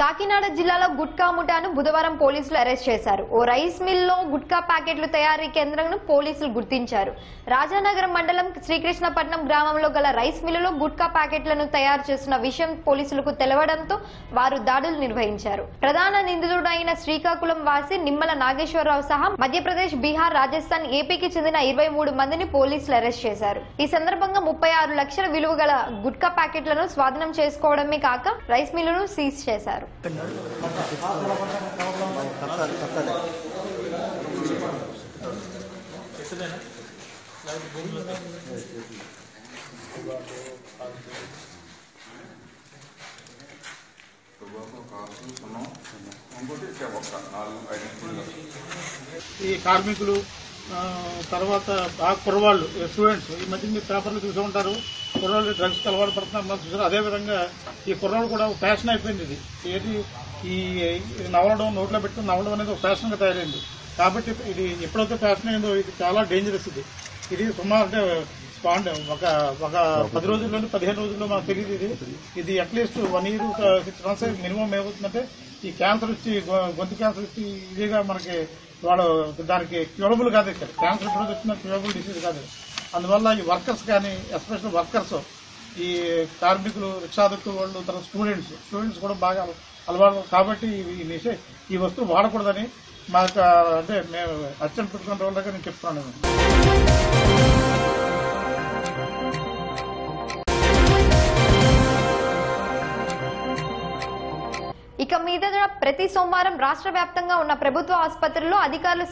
కాకినాడ జిల్లాలో గుట్కా ముఠాను బుధవారం పోలీసులు అరెస్ట్ చేశారు. ఓ రైస్ మిల్లో గుట్కా ప్యాకెట్లు తయారీ కేంద్రంను పోలీసులు గుర్తించారు. రాజానగరం మండలం శ్రీకృష్ణపట్నం గ్రామంలో గల రైస్ మిల్లులో గుట్కా ప్యాకెట్లను తయారు చేస్తున్న విషయం పోలీసులకు తెలవడంతో వారు దాడులు నిర్వహించారు. ప్రధాన నిందితుడైన శ్రీకాకుళం వాసి నిమ్మల నాగేశ్వరరావు సహా మధ్యప్రదేశ్ బీహార్ రాజస్థాన్ ఏపీకి చెందిన ఇరవై మూడు మందిని పోలీసులు అరెస్ట్ చేశారు. ఈ సందర్భంగా ముప్పై ఆరు లక్షల విలువ గల గుట్కా ప్యాకెట్లను స్వాధీనం చేసుకోవడమే కాక రైస్ మిల్లును సీజ్ చేశారు. టొబాకో కాసు సున్నం ఇంకోటి ఒక నాలుగు ఐదు కిలో ఈ కార్మికులు ఆ, తర్వాత ఆ కుర్రవాళ్ళు స్టూడెంట్స్ ఈ మధ్య మీరు పేపర్లు చూసి ఉంటారు. కుర్రవాళ్ళు డ్రగ్స్ అలవాటు పడుతున్నారు. మనం చూసారు? అదేవిధంగా ఈ కుర్రవాళ్ళు కూడా ఒక ఫ్యాషన్ అయిపోయింది ఇది. ఏది? ఈ ఈ నవలడం నోట్లో పెట్టుకుని నవలడం అనేది ఒక ఫ్యాషన్గా తయారైంది. కాబట్టి ఇది ఎప్పుడైతే ఫ్యాషన్ అయిందో ఇది చాలా డేంజరస్ ఇది. ఇది సుమారు అంటే స్పాండ్ um, ఒక ఒక పది రోజుల్లో పదిహేను రోజుల్లో మనకు తెలియదు ఇది. ఇది at least one year six months minimum ఏమవుతుందంటే ఈ క్యాన్సర్ వచ్చి గొంతు క్యాన్సర్ వచ్చి ఇదిగా మనకి వాళ్ళు దానికి క్యూరబుల్ కాదు ఇక్కడ. క్యాన్సర్ ఇప్పుడు వచ్చిన క్యూరబుల్ డిసీజ్ కాదు. అందువల్ల ఈ వర్కర్స్ కానీ ఎస్పెషల్ వర్కర్స్ ఈ కార్మికులు రిక్షాదక్కు వాళ్ళు తర్వాత స్టూడెంట్స్ స్టూడెంట్స్ కూడా బాగా అలవాటు. కాబట్టి ఈ నిషే ఈ వస్తువు వాడకూడదని మాకు అంటే మేము అచ్చం పెట్టుకున్న వాళ్ళగా నేను చెప్తున్నాను. ఇక మీద ప్రతి సోమవారం రాష్ట్ర వ్యాప్తంగా ఉన్న ప్రభుత్వ ఆసుపత్రుల్లో అధికారులు